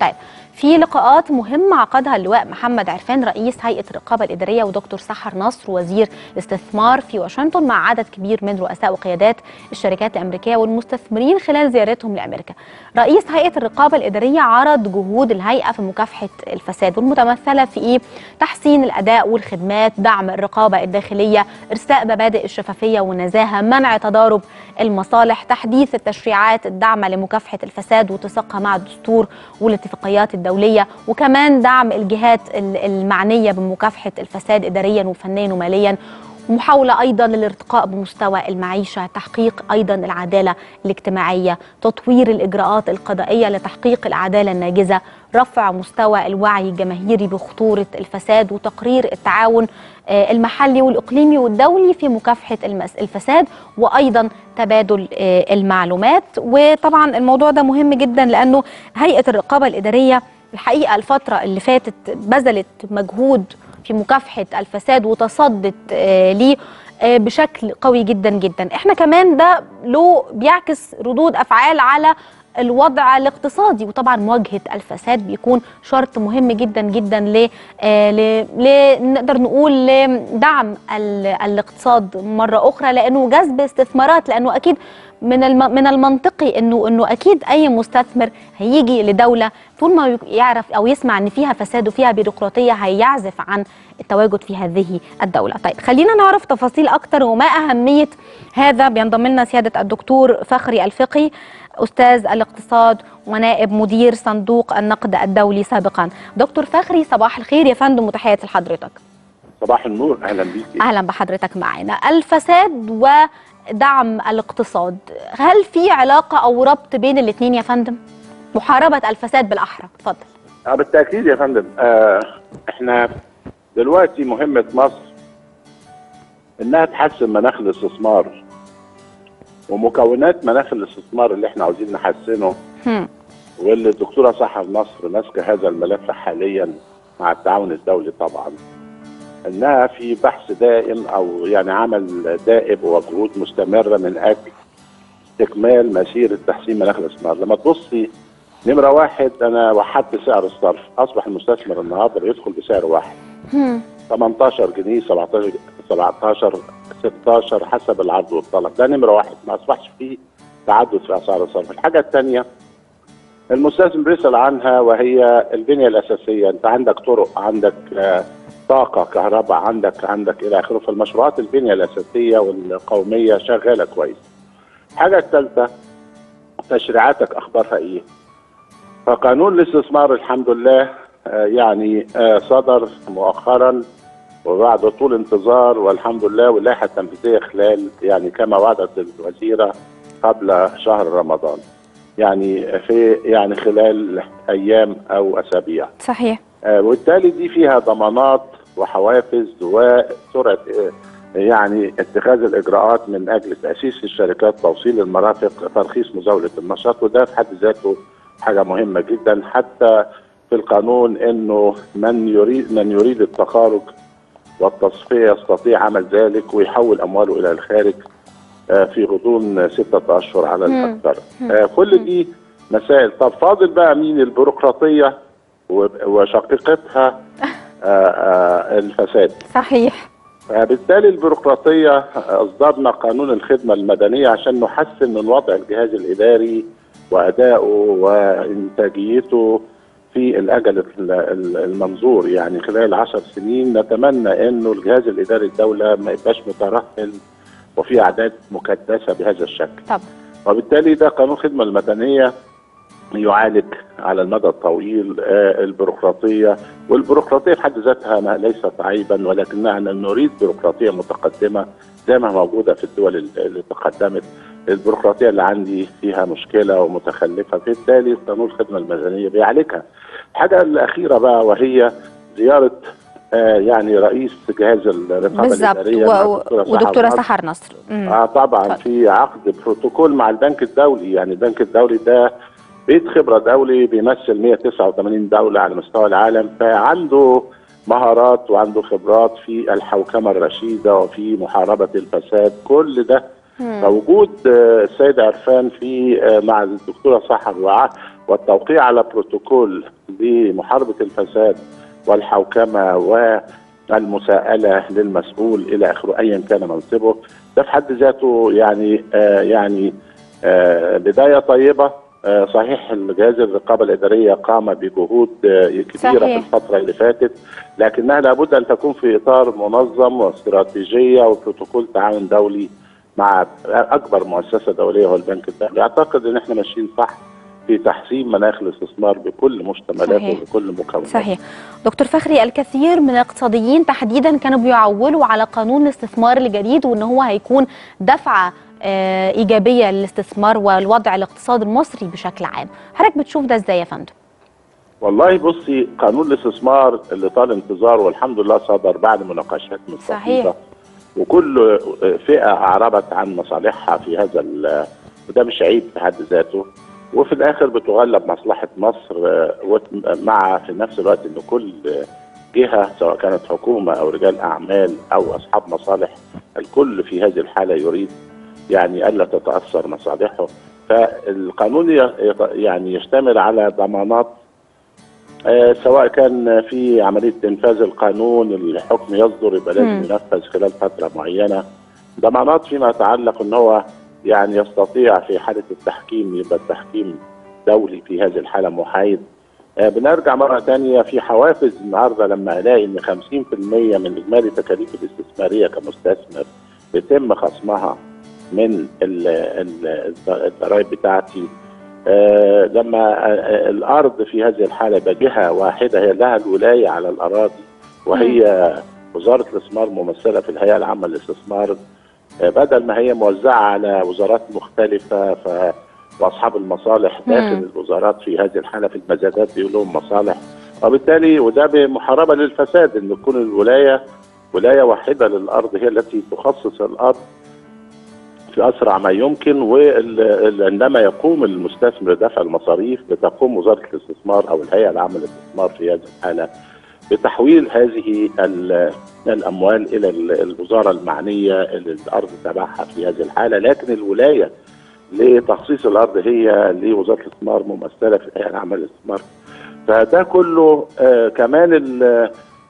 طيب في لقاءات مهمة عقدها اللواء محمد عرفان رئيس هيئة الرقابة الإدارية ودكتور سحر نصر وزير الاستثمار في واشنطن مع عدد كبير من رؤساء وقيادات الشركات الأمريكية والمستثمرين خلال زيارتهم لأمريكا. رئيس هيئة الرقابة الإدارية عرض جهود الهيئة في مكافحة الفساد والمتمثلة في إيه؟ تحسين الأداء والخدمات، دعم الرقابة الداخلية، إرساء مبادئ الشفافية والنزاهة، منع تضارب المصالح، تحديث التشريعات الداعمة لمكافحة الفساد وتساقها مع الدستور والاتفاقيات الدولية وكمان دعم الجهات المعنية بمكافحة الفساد إداريا وفنيا وماليا. محاولة أيضا للارتقاء بمستوى المعيشة تحقيق أيضا العدالة الاجتماعية تطوير الإجراءات القضائية لتحقيق العدالة الناجزة رفع مستوى الوعي الجماهيري بخطورة الفساد وتقرير التعاون المحلي والإقليمي والدولي في مكافحة الفساد وأيضا تبادل المعلومات. وطبعا الموضوع ده مهم جدا لأنه هيئة الرقابة الإدارية الحقيقة الفترة اللي فاتت بذلت مجهود في مكافحة الفساد وتصدت ليه بشكل قوي جدا جدا. إحنا كمان ده له بيعكس ردود أفعال على الوضع الاقتصادي. وطبعا مواجهة الفساد بيكون شرط مهم جدا جدا ل ل نقدر نقول لدعم الاقتصاد مرة أخرى لأنه جذب استثمارات لأنه أكيد من. من المنطقي إنه إنه أكيد أي مستثمر هيجي لدولة طول ما يعرف أو يسمع إن فيها فساد وفيها بيروقراطية هيعزف عن التواجد في هذه الدولة. طيب خلينا نعرف تفاصيل أكتر وما أهمية هذا بينضم لنا سيادة الدكتور فخري الفقي أستاذ الاقتصاد ونائب مدير صندوق النقد الدولي سابقا. دكتور فخري صباح الخير يا فندم وتحياتي لحضرتك. صباح النور أهلا بيكي. أهلا بحضرتك معانا. الفساد و دعم الاقتصاد. هل في علاقة أو ربط بين الاثنين يا فندم؟ محاربة الفساد بالأحرى. اتفضل. آه بالتأكيد يا فندم. آه إحنا دلوقتي مهمة مصر إنها تحسن مناخ الاستثمار ومكونات مناخ الاستثمار اللي إحنا عاوزين نحسنه. واللي الدكتورة سحر نصر ماسكة هذا الملف حاليا مع التعاون الدولي طبعا. أنها في بحث دائم أو يعني عمل دائب وجهود مستمرة من أجل استكمال مسيرة تحسين مناخ الاستثمار، لما تبصي نمرة واحد أنا وحدت سعر الصرف، أصبح المستثمر النهارده بيدخل بسعر واحد. هم. 18 جنيه 17 17 16 حسب العرض والطلب، ده نمرة واحد. ما أصبحش فيه تعدد في أسعار الصرف، الحاجة الثانية المستثمر بيسأل عنها وهي البنية الأساسية، أنت عندك طرق، عندك آه طاقة كهرباء عندك عندك إلى آخره فالمشروعات البنية الأساسية والقومية شغالة كويس. الحاجة الثالثة تشريعاتك أخبارها إيه؟ فقانون الاستثمار الحمد لله آه يعني آه صدر مؤخرا وبعد طول انتظار والحمد لله واللائحة التنفيذية خلال يعني كما وعدت الوزيرة قبل شهر رمضان. يعني في يعني خلال أيام أو أسابيع. صحيح. آه وبالتالي دي فيها ضمانات وحوافز وسرعه يعني اتخاذ الإجراءات من أجل تأسيس الشركات توصيل المرافق ترخيص مزاولة النشاط وده في حد ذاته حاجة مهمة جدا حتى في القانون إنه من يريد من يريد التخارج والتصفية يستطيع عمل ذلك ويحول أمواله إلى الخارج في غضون ستة أشهر على الأكثر. كل دي مسائل. طب فاضل بقى مين البيروقراطية وشقيقتها؟ الفساد. صحيح. بالتالي البيروقراطية أصدرنا قانون الخدمة المدنية عشان نحسن من وضع الجهاز الإداري وأدائه وإنتاجيته في الأجل المنظور. يعني خلال عشر سنين نتمنى أنه الجهاز الإداري الدولة ما يبقاش مترهل وفي أعداد مكدسة بهذا الشكل. طب. وبالتالي ده قانون الخدمة المدنية يعالج على المدى الطويل البيروقراطية والبيروقراطية في حد ذاتها ليست عيبا ولكنها نريد بيروقراطية متقدمة زي ما موجودة في الدول اللي تقدمت. البيروقراطية اللي عندي فيها مشكلة ومتخلفة بالتالي قانون الخدمه المدنيه بيعالجها. الحاجة الأخيرة بقى وهي زيارة آه يعني رئيس جهاز الرقابة الإدارية و... ودكتورة سحر نصر آه طبعا طبعا. في عقد بروتوكول مع البنك الدولي. يعني البنك الدولي ده بيت خبرة دولي بيمثل 189 دولة على مستوى العالم فعنده مهارات وعنده خبرات في الحوكمة الرشيدة وفي محاربة الفساد كل ده فوجود السيد عرفان في مع الدكتورة سحر والتوقيع على بروتوكول لمحاربة الفساد والحوكمة والمساءلة للمسؤول إلى آخره ايا كان منصبه. ده في حد ذاته يعني آه يعني آه بداية طيبة. آه صحيح جهاز الرقابة الإدارية قام بجهود آه كبيرة صحيح. في الفترة اللي فاتت لكنها لابد أن تكون في إطار منظم واستراتيجية وبروتوكول تعاون دولي مع أكبر مؤسسة دولية هو البنك الدولي أعتقد إن إحنا ماشيين صح في تحسين مناخ الاستثمار بكل مشتملاته. وبكل مكوناته صحيح دكتور فخري الكثير من الاقتصاديين تحديدا كانوا بيعولوا على قانون الاستثمار الجديد وإن هو هيكون دفعه آه، إيجابية للاستثمار والوضع الاقتصادي المصري بشكل عام. حضرتك بتشوف ده إزاي يا فندم؟ والله بصي قانون الاستثمار اللي طال انتظاره والحمد لله صدر بعد مناقشات. مستفيضه وكل فئة أعربت عن مصالحها في هذا وده مش عيب في حد ذاته. وفي الآخر بتغلب مصلحة مصر آه، مع في نفس الوقت إن كل جهة سواء كانت حكومة أو رجال أعمال أو أصحاب مصالح الكل في هذه الحالة يريد يعني ألا تتأثر مصالحه. فالقانون يعني يشتمل على ضمانات آه، سواء كان في عملية إنفاذ القانون الحكم يصدر يبقى لازم. ينفذ خلال فترة معينة. ضمانات فيما يتعلق إن هو يعني يستطيع في حالة التحكيم يبقى التحكيم دولي في هذه الحالة محايد. آه، بنرجع مرة ثانية في حوافز النهارده لما ألاقي إن 50% من إجمالي التكاليف الاستثمارية كمستثمر بيتم خصمها. من ال- ال- الضرائب بتاعتي. آه، لما آه، الأرض في هذه الحالة يبقى جهه واحدة هي لها الولاية على الأراضي وهي وزارة الاستثمار ممثلة في الهيئة العامة للاستثمار. آه، بدل ما هي موزعة على وزارات مختلفة ف وأصحاب المصالح مم. داخل الوزارات في هذه الحالة في المزادات بيقول لهم مصالح. وبالتالي وده بمحاربة للفساد إن تكون الولاية ولاية واحدة للأرض هي التي تخصص الأرض في أسرع ما يمكن وعندما يقوم المستثمر دفع المصاريف بتقوم وزارة الاستثمار أو الهيئة العامة للاستثمار في هذه الحالة بتحويل هذه ال- الأموال إلى ال- الوزارة المعنية الأرض تبعها في هذه الحالة. لكن الولاية لتخصيص الأرض هي لوزارة الاستثمار ممثلة في الهيئة العامة للاستثمار. فده كله آه كمان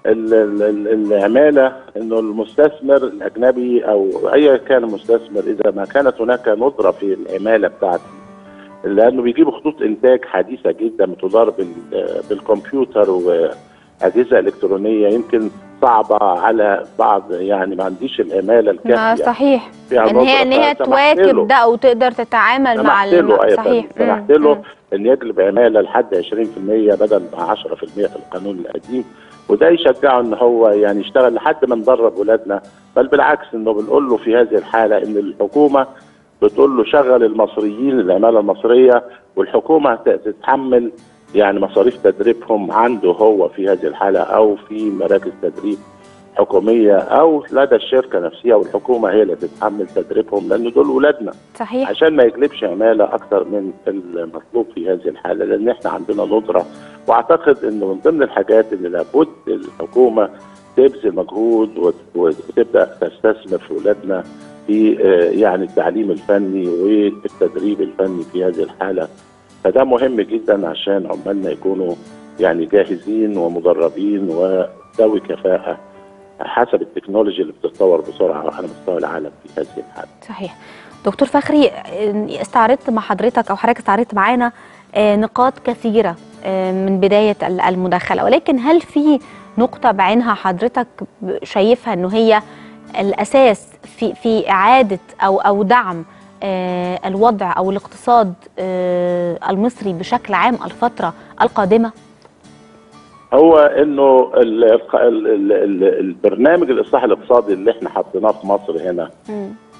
العمالة إنه المستثمر الأجنبي أو ايا كان المستثمر إذا ما كانت هناك ندرة في العمالة بتاعته لأنه بيجيبوا خطوط إنتاج حديثة جدا بتدار بال- بالكمبيوتر وأجهزة إلكترونية يمكن صعبة على بعض يعني ما عنديش العمالة ما الكافية صحيح إن هي. إن هي تواكب ده أو تقدر تتعامل مع له صحيح سمحت. له. إن يجلب عمالة لحد 20% بدل ما 10% في القانون القديم وده يشجعه إن هو يعني يشتغل لحد ما ندرب ولادنا بل بالعكس إنه بنقول له في هذه الحالة إن الحكومة بتقول له شغل المصريين العمالة المصرية والحكومة تتحمل يعني مصاريف تدريبهم عنده هو في هذه الحالة أو في مراكز تدريب حكومية أو لدى الشركة نفسها والحكومة هي اللي تتحمل تدريبهم لأن دول ولادنا. صحيح. عشان ما يجلبش عمالة أكتر من المطلوب في هذه الحالة لأن إحنا عندنا ندرة. وأعتقد إنه من ضمن الحاجات اللي لابد الحكومة تبذل مجهود وت- وتبدأ تستثمر في اولادنا في آه، يعني التعليم الفني والتدريب الفني في هذه الحالة. فده مهم جدا عشان عمالنا يكونوا يعني جاهزين ومدربين وذوي كفاءة. حسب التكنولوجيا اللي بتتطور بسرعة على مستوى العالم في هذه الحالة. صحيح. دكتور فخري آه، استعرضت مع حضرتك أو حضرتك استعرضت معانا آه، نقاط كثيرة آه، من بداية ال- المداخلة ولكن هل في نقطة بعينها حضرتك شايفها إنه هي الأساس في في إعادة أو أو دعم الوضع أو الاقتصاد المصري بشكل عام الفترة القادمة؟ هو إنه ال- ال- ال- ال- البرنامج الإصلاح الاقتصادي اللي إحنا حطيناه في مصر هنا.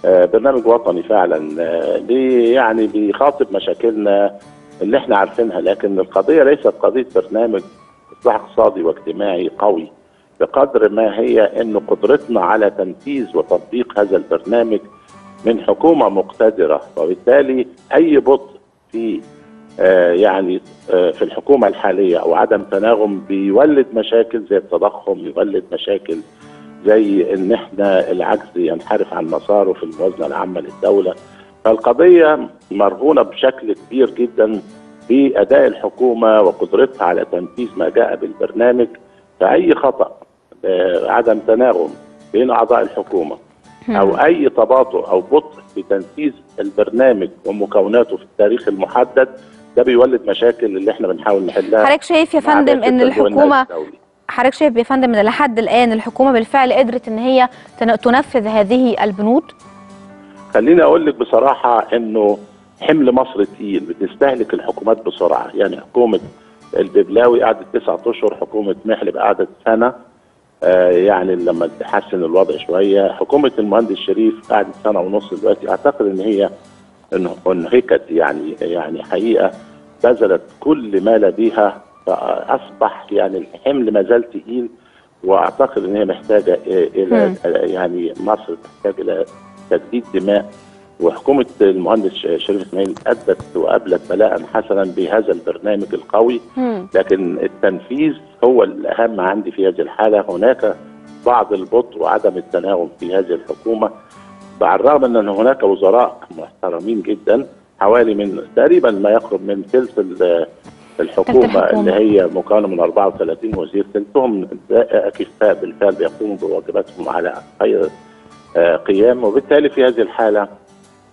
آه، برنامج وطني فعلا آه، بي يعني بيخاطب مشاكلنا اللي إحنا عارفينها لكن القضية ليست قضية برنامج إصلاح اقتصادي واجتماعي قوي بقدر ما هي انه قدرتنا على تنفيذ وتطبيق هذا البرنامج من حكومة مقتدرة وبالتالي أي بطء في آه، يعني آه، في الحكومة الحالية أو عدم تناغم بيولد مشاكل زي التضخم يولد مشاكل زي إن إحنا العجز ينحرف عن مساره في الموازنة العامة للدولة. فالقضية مرهونة بشكل كبير جدا بأداء الحكومة وقدرتها على تنفيذ ما جاء بالبرنامج فاي خطأ آه، عدم تناغم بين أعضاء الحكومة أو أي تباطؤ أو بطء في تنفيذ البرنامج ومكوناته في التاريخ المحدد. ده بيولد مشاكل اللي إحنا بنحاول نحلها. حضرتك شايف يا فندم إن الحكومة. حضرتك شايف يا فندم إن لحد الآن الحكومة بالفعل قدرت إن هي تن- تنفذ هذه البنود؟ خليني أقول لك بصراحة إنه حمل مصر تقيل بتستهلك الحكومات بسرعة. يعني حكومة الببلاوي قعدت تسعة أشهر حكومة محلب قعدت سنة. آه يعني لما تحسن الوضع شوية. حكومة المهندس شريف قعدت سنة ونص دلوقتي. أعتقد إن هي انهكت يعني يعني حقيقة. بذلت كل ما لديها فأصبح يعني الحمل ما زال تقيل وأعتقد إن هي محتاجة إلى. يعني مصر تحتاج إلى تجديد دماء وحكومة المهندس شريف إسماعيل أدت وابلت بلاء حسنا بهذا البرنامج القوي. لكن التنفيذ هو الأهم عندي في هذه الحالة هناك بعض البطء وعدم التناغم في هذه الحكومة مع الرغم أن هناك وزراء محترمين جدا حوالي من تقريبا ما يقرب من ثلث ال- الحكومة الحكومة. اللي هي مكونه من 34 وزير ثلثهم اكفاء بالفعل بيقوموا بواجباتهم على خير آه، قيام. وبالتالي في هذه الحالة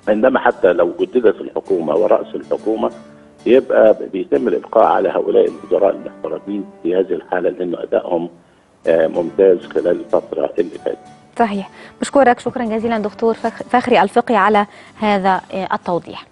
عندما حتى لو جددت الحكومة ورأس الحكومة يبقى بيتم الإبقاء على هؤلاء الوزراء المحترمين في هذه الحالة لأنه أدائهم آه، ممتاز خلال الفترة اللي فاتت. صحيح. بشكرك شكرا جزيلا دكتور فخ- فخري الفقي على هذا آه، التوضيح.